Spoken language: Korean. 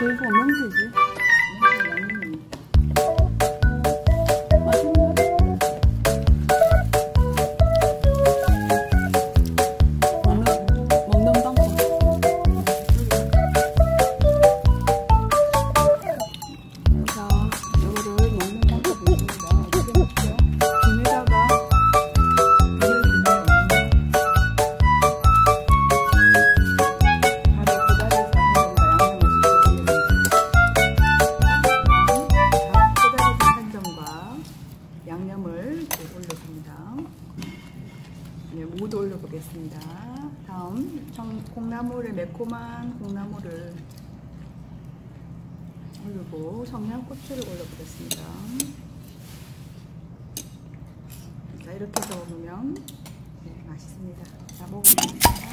恢复我们自己。 양념을 올려줍니다. 네, 모두 올려보겠습니다. 다음 청, 콩나물의 매콤한 콩나물을 올리고 청양고추를 올려보겠습니다. 자 이렇게 넣으면 네, 맛있습니다. 자 먹었습니다.